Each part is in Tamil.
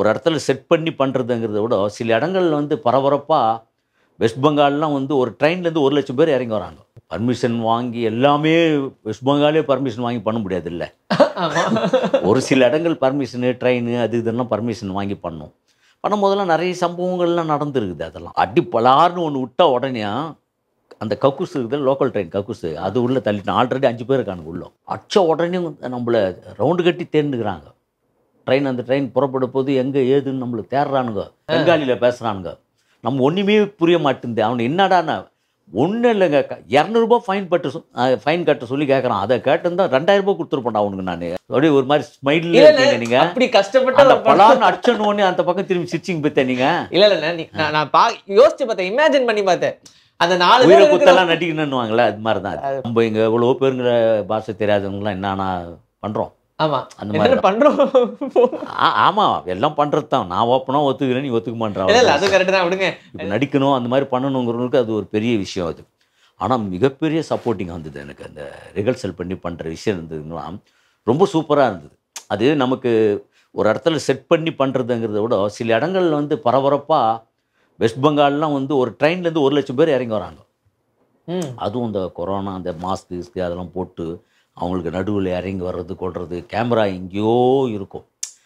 ஒரு இடத்துல செட் பண்ணி பண்ணுறதுங்கிறத விட சில இடங்கள்ல வந்து பரபரப்பாக வெஸ்ட் பெங்கால்லாம் வந்து ஒரு ட்ரெயின்லேருந்து ஒரு லட்சம் பேர் இறங்கி வராங்க. பர்மிஷன் வாங்கி எல்லாமே வெஸ்ட் பெங்காலே பர்மிஷன் வாங்கி பண்ண முடியாது இல்லை ஒரு சில இடங்கள் பர்மிஷனு ட்ரெயின் அது இதெல்லாம் பர்மிஷன் வாங்கி பண்ணோம். பண்ணும்போதெல்லாம் நிறைய சம்பவங்கள்லாம் நடந்துருக்குது அதெல்லாம். அடி பலார்னு ஒன்று விட்டா உடனே அந்த கக்கூஸ் இருக்குது லோக்கல் ட்ரெயின் கக்கூஸ் அது உள்ளே தள்ளிட்டோம் ஆல்ரெடி அஞ்சு பேர் இருக்கானுங்க உள்ள. அச்ச உடனே நம்மளை ரவுண்டு கட்டி தேர்ந்துக்கிறாங்க. ட்ரெயின் அந்த ட்ரெயின் புறப்பட போது எங்கே ஏதுன்னு நம்மளை தேடுறானுங்க. பெங்காலியில் பேசுகிறானுங்க நம்ம ஒன்றுமே புரிய மாட்டேங்குது. அவனு என்னடான்னா ஒன்றும் இல்லைங்க. இரநூறுபா ஃபைன் பட்டு ஃபைன் கட்ட சொல்லி கேட்குறான் அதை கேட்டிருந்தா ரெண்டாயிரம் ரூபாய் கொடுத்துருப்பேன்டா அவனுக்கு நான். அப்படியே ஒரு மாதிரி ஸ்மைல் இருக்கீங்க நீங்கள் அப்படி கஷ்டப்பட்டு அந்த பலான்னு அடிச்சனு உடனே அந்த பக்கம் திரும்பி சிரிச்சிங் பத்த நீங்க. இல்ல இல்ல நான் நான் பா யோசிச்சு பார்த்தேன். இமேஜின் பண்ணி பார்த்தேன். அந்த நாலு உயிரை குத்தெல்லாம் நடிக்கணும்னுவாங்களே அது மாதிரி தான். நம்ம இங்க எவ்வளோ பேருங்கிற பாஷை தெரியாதவங்களாம் என்னன்னா பண்றோம். ஆமா. அந்த மாதிரி பண்றோம் ஆ- ஆமா. எல்லாம் பண்றது தான் நான் ஓப்பனா ஒத்துக்கிறேன் நீ ஒத்துக்க இல்ல இல்ல அது மாட்டேன் கரெக்ட் தான். விடுங்க. இப்போ நடிக்கணும் அந்த மாதிரி பண்ணணுங்கிறவங்களுக்கு அது ஒரு பெரிய விஷயம் அது. ஆனால் மிகப்பெரிய சப்போர்ட்டிங் வந்தது எனக்கு. அந்த ரிஹர்சல் பண்ணி பண்ணுற விஷயம் இருந்ததுங்களாம் ரொம்ப சூப்பராக இருந்தது. அது நமக்கு ஒரு இடத்துல செட் பண்ணி பண்ணுறதுங்கிறத விட சில இடங்கள்ல வந்து பரபரப்பாக வெஸ்ட் பெங்கால்லாம் வந்து ஒரு ட்ரெயின்லேருந்து ஒரு லட்சம் பேர் இறங்கி வராங்க. அதுவும் இந்த கொரோனா அந்த மாஸ்க் கிஸ்க்கு அதெல்லாம் போட்டு அவங்களுக்கு நடுவில் இறங்கி வர்றது கொள்வது கேமரா எங்கேயோ இருக்கும்.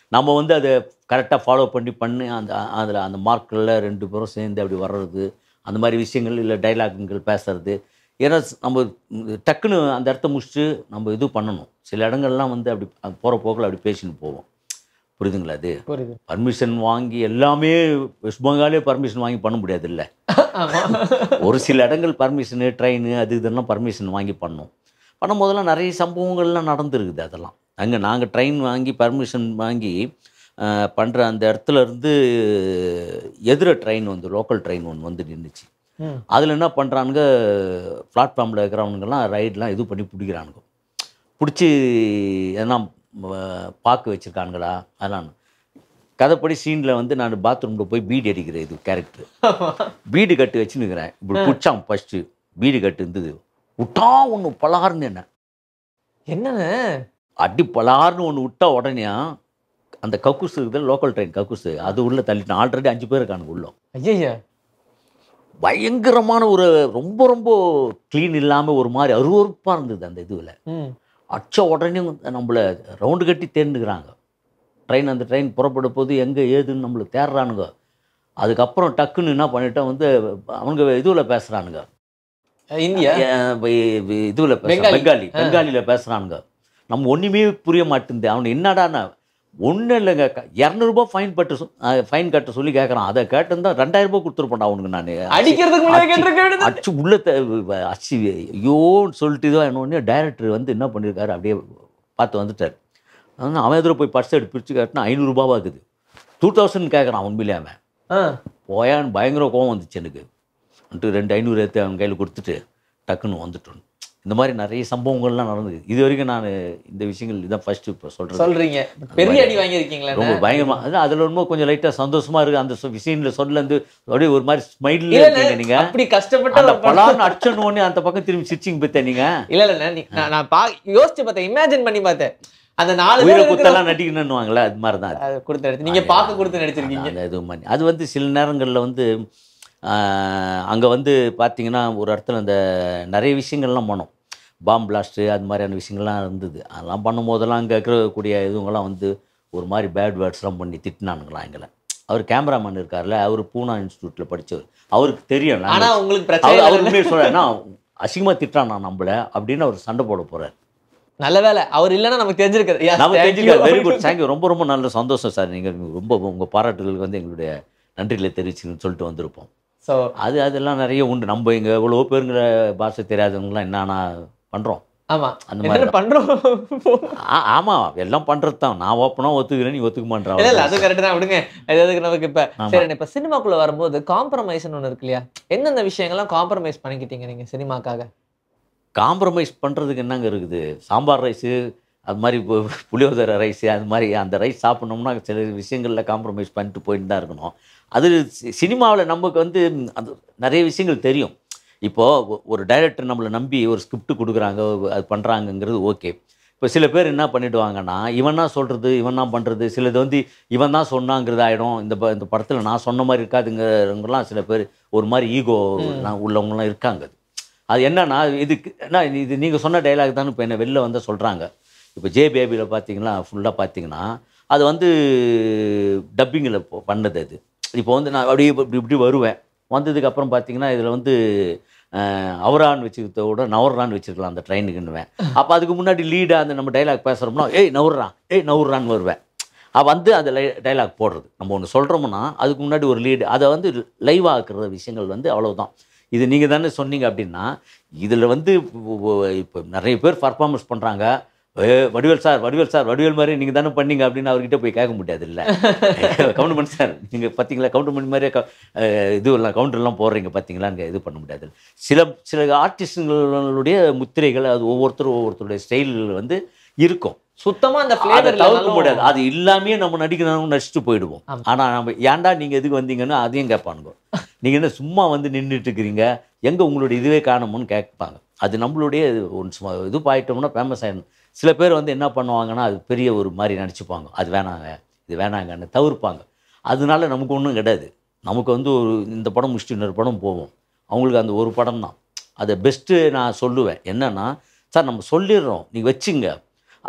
நம்ம வந்து அதை கரெக்டாக ஃபாலோ பண்ணி பண்ணி அந்த அதில் அந்த மார்க்கில் ரெண்டு பேரும் சேர்ந்து அப்படி வர்றது அந்த மாதிரி விஷயங்கள் இல்லை டைலாக்குங்கள் பேசுறது. ஏன்னா நம்ம டக்குன்னு அந்த இடத்த முடிச்சுட்டு நம்ம இது பண்ணணும். சில இடங்கள்லாம் வந்து அப்படி போகிற போக்கில் அப்படி பேசின்னு போவோம். புரியுதுங்களா அது புரியுது. பர்மிஷன் வாங்கி எல்லாமே வெஸ்ட் பெங்காலே பர்மிஷன் வாங்கி பண்ண முடியாது இல்லை. ஒரு சில இடங்கள் பர்மிஷனு ட்ரெயின் அது இதெல்லாம் பர்மிஷன் வாங்கி பண்ணோம். பண்ணும்போதெல்லாம் நிறைய சம்பவங்கள்லாம் நடந்துருக்குது அதெல்லாம். அங்கே நாங்கள் ட்ரெயின் வாங்கி பர்மிஷன் வாங்கி பண்ணுற அந்த இடத்துல இருந்து எதிர ட்ரெயின் வந்து லோக்கல் ட்ரெயின் ஒன்று வந்து நின்றுச்சு அதில் என்ன பண்ணுறானுங்க பிளாட்ஃபார்மில் இருக்கிறவனுங்கெல்லாம் ரைடெலாம் இது பண்ணி பிடிக்கிறானுங்க. பிடிச்சி எதனா பாக்கு வச்சுருக்கானுங்களா? அதெல்லாம். கதைப்படி சீனில் வந்து நான் பாத்ரூமில் போய் பீடி அடிக்கிறேன் இது கேரக்டர் பீடு கட்டு வச்சுன்னுக்கிறேன் இப்படி பிடிச்சான் ஃபஸ்ட்டு பீடு கட்டு இருந்தது. விட்டா ஒன்று பலார்னு என்ன? என்னங்க? அடி பலார்னு ஒன்று விட்டா உடனே அந்த கக்கூஸ் இருக்குது லோக்கல் ட்ரெயின் கக்கூஸ் அது உள்ளே தள்ளிட்டோம் ஆல்ரெடி அஞ்சு பேர் இருக்கானுங்க உள்ள. ஐயா பயங்கரமான ஒரு ரொம்ப ரொம்ப க்ளீன் இல்லாமல் ஒரு மாதிரி அருவருப்பாக இருந்தது அந்த இதுவில். அச்ச உடனே நம்மளை ரவுண்டு கட்டி தேர்ந்துக்கிறாங்க. ட்ரெயின் அந்த ட்ரெயின் புறப்பட போது எங்கே ஏதுன்னு நம்மளை தேடுறானுங்க அதுக்கப்புறம் டக்குன்னு என்ன பண்ணிட்டோம் வந்து அவனுங்க இதுவில் பேசுகிறானுங்க இந்தியா? இதுவில் பெங்காலி. பெங்காலி பெங்காலியில் பேசுகிறானுங்க நம்ம ஒன்றுமே புரிய மாட்டேங்குது. அவனு என்னடான்னா ஒன்றும் இல்லைங்க. இரநூறுபா ஃபைன் பட்டு ஃபைன் கட்ட சொல்லி கேட்குறான் அதை கேட்டிருந்தா ரெண்டாயிரம் ரூபாய் கொடுத்துருப்பேன்டா அவனுக்கு நான். அடிக்கிறதுக்கு அச்சு உள்ள அச்சு ஐயோன்னு சொல்லிட்டு தான் என்ன டைரக்டர் வந்து என்ன பண்ணியிருக்காரு அப்படியே பார்த்து வந்துட்டார். ஆனால் அவன் எதிர போய் பர்ஸ் எடுத்து பிரித்து காட்டினா ஐநூறுரூபாவா இருக்குது டூ தௌசண்ட் கேட்குறான் உண்மையிலே அவன். போயான்னு பயங்கர கோவம் வந்துச்சு எனக்கு. ரெண்டு ஐநூறு எடுத்து அவன் கையில் கொடுத்துட்டு டக்குன்னு வந்துட்டோம். இந்த மாதிரி நிறைய சம்பவங்கள்லாம் நடந்தது. இது வரைக்கும் நான் இந்த விஷயங்கள் இதான் ஃபர்ஸ்ட் இப்போ சொல்கிறேன் சொல்றீங்க. பெரிய அடி வாங்கியிருக்கீங்களா ரொம்ப பயங்கரமா. அது அதில் இன்னும் கொஞ்சம் லைட்டாக சந்தோஷமா இருக்கு. அந்த விஷயங்கள சொல்ல இருந்து அப்படியே ஒரு மாதிரி ஸ்மைல் இல்ல இருக்கீங்க இல்ல நீங்க. அப்படி கஷ்டப்பட்டு அந்த பலான்னு அடிச்சனு உடனே அந்த பக்கம் திரும்பி சிரிச்சிங் பத்த நீங்க. இல்ல இல்ல நான் நான் பா யோசிச்சு பார்த்தேன். இமேஜின் பண்ணி பார்த்தேன். அந்த நாலு உயிரை குத்தெல்லாம் நடிக்கணும்னுவாங்களே அது மாதிரி தான் அது. அது கொடுத்து நடிச்சு நீங்க பார்க்க கொடுத்து நடிச்சிருக்கீங்க. மாதிரி அது வந்து சில நேரங்களில் வந்து அங்கே வந்து பார்த்தீங்கன்னா ஒரு இடத்துல அந்த நிறைய விஷயங்கள்லாம் பண்ணோம். பாம் பிளாஸ்ட்டு அது மாதிரியான விஷயங்கள்லாம் இருந்தது. அதெல்லாம் பண்ணும்போதெல்லாம் அங்கே இருக்கக்கூடிய இதுவங்கெல்லாம் வந்து ஒரு மாதிரி பேட் வேர்ட்ஸ்லாம் பண்ணி திட்டினானுங்களாம் எங்களை. அவர் கேமராமேன் இருக்கார்ல அவர் பூனா இன்ஸ்டியூட்டில் படித்தவர் அவருக்கு தெரியும் ஆனா language. உங்களுக்கு பிரச்சனை அவர் இல்ல. அவர் உண்மையை சொல்கிறேன்னா அசிங்கமாக திட்டுறான் நான் நம்மள அப்படின்னு அவர் சண்டை போட போகிறார் நல்ல வேலை. அவர் இல்லைன்னா நமக்கு தெரிஞ்சிருக்காது. தெரிஞ்சுக்க you. வெரி குட் தேங்க்யூ ரொம்ப ரொம்ப நல்ல சந்தோஷம் சார். நீங்கள் ரொம்ப உங்கள் பாராட்டுகளுக்கு வந்து எங்களுடைய நன்றிகளை தெரிவிச்சுன்னு சொல்லிட்டு வந்திருப்போம். So, அது அதெல்லாம் நிறைய உண்டு. நம்ம இங்கே எவ்வளோ பேருங்கிற பாஷை தெரியாதவங்களாம் என்னன்னா பண்ணுறோம் ஆமா. அந்த மாதிரி பண்றோம்? ஆமாம் எல்லாம் பண்ணுறது தான் நான் ஓப்பனாக ஒத்துக்கிறேன் நீ ஒத்துக்க இல்ல இல்ல. அது மாட்டேன் கரெக்ட் தான். விடுங்க. எதுக்கு நமக்கு இப்ப. சரி இப்ப சினிமாக்குள்ள வரும்போது காம்ப்ரமைஸ்னு ஒண்ணு இருக்கு இல்லையா? எந்தெந்த விஷயங்கள்லாம் காம்ப்ரமைஸ் பண்ணிக்கிட்டீங்க நீங்க சினிமாக்காக? காம்ப்ரமைஸ் பண்ணுறதுக்கு என்னங்க இருக்குது? சாம்பார் ரைஸு அது மாதிரி பு- புளியோதரை ரைஸு அது மாதிரி அந்த ரைஸ் சாப்பிட்ணோம்னா சில விஷயங்களில் காம்ப்ரமைஸ் பண்ணிட்டு போயிட்டு தான் இருக்கணும். அது சினிமாவில் நமக்கு வந்து அது நிறைய விஷயங்கள் தெரியும். இப்போது ஒரு டைரக்டர் நம்மளை நம்பி ஒரு ஸ்கிரிப்ட் கொடுக்குறாங்க அது பண்ணுறாங்கங்கிறது ஓகே இப்போ சில பேர் என்ன பண்ணிடுவாங்கன்னா இவன் தான் சொல்கிறது இவன் தான் பண்ணுறது சிலது வந்து இவன் தான் சொன்னாங்கிறது ஆகிடும் இந்த ப இந்த படத்தில் நான் சொன்ன மாதிரி இருக்காதுங்கிறவங்கலாம் சில பேர் ஒரு மாதிரி ஈகோ உள்ளவங்கலாம் இருக்காங்க. அது அது என்னன்னா இதுக்கு என்ன இது நீங்கள் சொன்ன டைலாக் தான் இப்போ என்ன வெளில வந்து சொல்கிறாங்க இப்போ ஜே பேபியில் பார்த்தீங்கன்னா ஃபுல்லாக பார்த்தீங்கன்னா அது வந்து டப்பிங்கில் பண்ணது அது. இப்போ வந்து நான் அப்படியே இப்படி இப்படி வருவேன். வந்ததுக்கப்புறம் பார்த்தீங்கன்னா இதில் வந்து அவரான் அவரான்னு வச்சுக்கிறத விட நவர்றான்னு வச்சுருக்கலாம் அந்த ட்ரெயினுக்குன்னுவேன். அப்போ அதுக்கு முன்னாடி லீடாக அந்த நம்ம டைலாக் பேசுகிறோம்னா ஏய் நவர்றான் ஏய் நவர்றான்னு வருவேன். அப்போ வந்து அந்த லை டைலாக் போடுறது. நம்ம ஒன்று சொல்கிறோம்னா அதுக்கு முன்னாடி ஒரு லீடு அதை வந்து லைவ் ஆக்குற விஷயங்கள் வந்து அவ்வளோதான் இது நீங்கள் தானே சொன்னீங்க அப்படின்னா இதில் வந்து இப்போ நிறைய பேர் பர்ஃபார்மன்ஸ் பண்ணுறாங்க ஏ வடிவேல் சார் வடிவேல் சார் வடிவேல் மாதிரி நீங்கள் தானே பண்ணீங்க அப்படின்னு அவர்கிட்ட போய் கேட்க முடியாது இல்லை கவுண்டர்மெண்ட் சார் நீங்கள் பார்த்தீங்களா கவுண்டர்மெண்ட் மாதிரியே க- அஹ் இது எல்லாம் கவுண்டர்லாம் போடுறீங்க பார்த்தீங்களான்னு இது பண்ண முடியாது. சில சில ஆர்டிஸ்டுங்களுடைய முத்திரைகள் அது ஒவ்வொருத்தரும் ஒவ்வொருத்தருடைய ஸ்டைல் வந்து இருக்கும். சுத்தமா அந்த ஃபிளேவர் தவிர்க்க முடியாது. அது இல்லாமே நம்ம நடிக்கணும் நடிச்சுட்டு போயிடுவோம். ஆமா. ஆனா நம்ம ஏன்டா நீங்க எதுக்கு வந்தீங்கன்னு அதையும் கேட்பானுங்க. நீங்க என்ன சும்மா வந்து நின்றுட்டு இருக்கிறீங்க? எங்க உங்களுடைய இதுவே காணும்னு கேட்பாங்க. அது நம்மளுடைய ஒன்று சும்மா இது பாயிட்டோம்னா ஃபேமஸ் ஆயிடும் சில பேர் வந்து என்ன பண்ணுவாங்கன்னா அது பெரிய ஒரு மாதிரி நடிச்சுப்பாங்க. அது வேணாங்க இது வேணாங்கன்னு தவிர்ப்பாங்க. அதனால நமக்கு ஒன்றும் கிடையாது நமக்கு வந்து ஒரு இந்த படம் முடிச்சுட்டு இன்னொரு படம் போவோம். அவங்களுக்கு அந்த ஒரு படம் தான். அதை பெஸ்ட்டு நான் சொல்லுவேன். என்னன்னா சார் நம்ம சொல்லிடுறோம். நீங்கள் வச்சுங்க.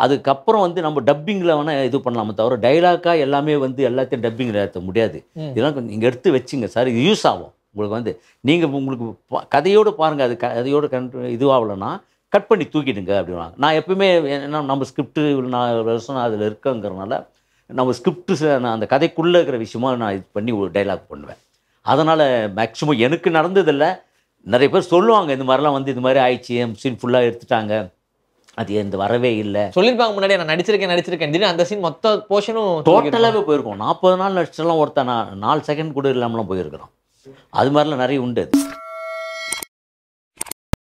அதுக்கப்புறம் வந்து நம்ம டப்பிங்கில் வேணால் இது பண்ணலாமே தவிர டைலாக்காக எல்லாமே வந்து எல்லாத்தையும் டப்பிங்கில் ஏற்ற முடியாது. இதெல்லாம் கொஞ்சம் நீங்கள் எடுத்து வச்சுங்க சார். இது யூஸ் ஆகும். உங்களுக்கு வந்து நீங்கள் உங்களுக்கு கதையோடு பாருங்கள் அது கதையோடு கன் இதுவாகலைன்னா கட் பண்ணி தூக்கிடுங்க அப்படின்வாங்க நான் எப்பவுமே என்ன நம்ம ஸ்கிரிப்ட் நான் வருஷம் அதில் இருக்கங்கிறனால நம்ம ஸ்கிரிப்ட் நான் அந்த கதைக்குள்ளே இருக்கிற விஷயமா நான் இது பண்ணி ஒரு டைலாக் பண்ணுவேன். அதனால் மேக்ஸிமம் எனக்கு நடந்ததில்லை. நிறைய பேர் சொல்லுவாங்க இந்த மாதிரிலாம் வந்து இது மாதிரி ஆயிடுச்சு என் சீன் ஃபுல்லாக எடுத்துட்டாங்க. அது இந்த வரவே இல்லை? சொல்லிருப்பாங்க முன்னாடி நான் நடிச்சிருக்கேன் நடிச்சிருக்கேன். திடீர்னு அந்த சீன் மொத்த போர்ஷனும் டோட்டலாகவே போயிருக்கோம். நாற்பது நாள் நடிச்செல்லாம் ஒருத்தன் நான் நாலு செகண்ட் கூட இல்லாமலாம் போயிருக்கிறான். அது மாதிரிலாம் நிறைய உண்டு